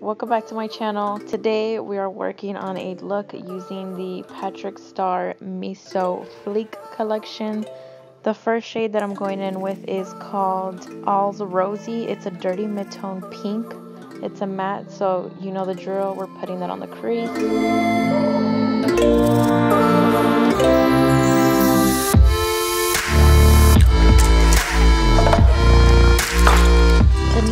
Welcome back to my channel. Today we are working on a look using the Patrick Starrr Me so Fleek collection. The first shade that I'm going in with is called All's Rosy. It's a dirty mid-tone pink. It's a matte, so you know the drill. We're putting that on the crease.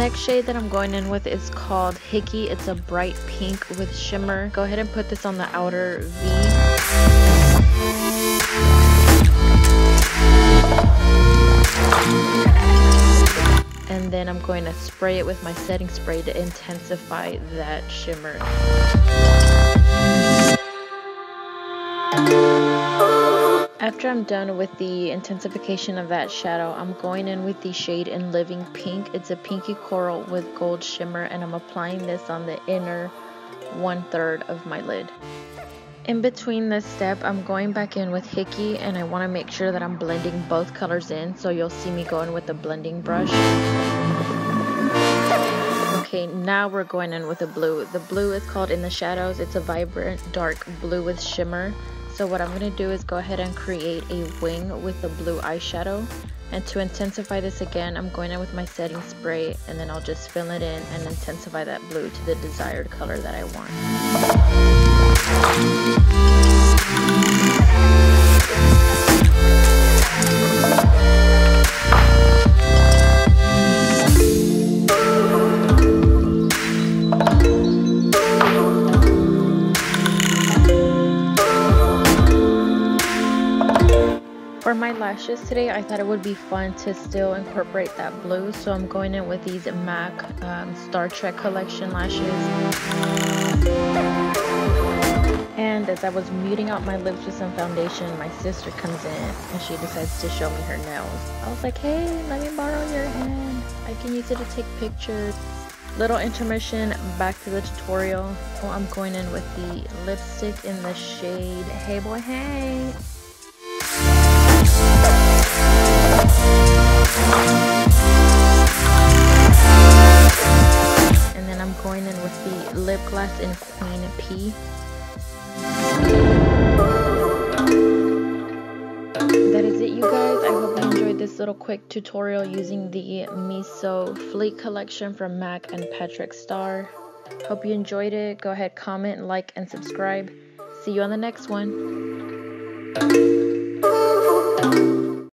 Next shade that I'm going in with is called Hickey. It's a bright pink with shimmer. Go ahead and put this on the outer V. and then I'm going to spray it with my setting spray to intensify that shimmer. After I'm done with the intensification of that shadow, I'm going in with the shade in Living Pink. It's a pinky coral with gold shimmer and I'm applying this on the inner one third of my lid. In between this step, I'm going back in with Hickey and I want to make sure that I'm blending both colors in so you'll see me going with the blending brush. Okay, now we're going in with the blue. The blue is called In the Shadows. It's a vibrant dark blue with shimmer. So what I'm going to do is go ahead and create a wing with the blue eyeshadow. And to intensify this again, I'm going in with my setting spray and then I'll just fill it in and intensify that blue to the desired color that I want. For my lashes today, I thought it would be fun to still incorporate that blue. So I'm going in with these MAC um, Star Trek collection lashes. And as I was muting out my lips with some foundation, my sister comes in and she decides to show me her nails. I was like, hey, let me borrow your hand. I can use it to take pictures. Little intermission, back to the tutorial. Oh, I'm going in with the lipstick in the shade Hey Boy Hey. And then I'm going in with the lip gloss in Queen P. That is it you guys. I hope you enjoyed this little quick tutorial using the Miso Fleet collection from MAC and Patrick Starrr. Hope you enjoyed it. Go ahead, comment, like, and subscribe. See you on the next one.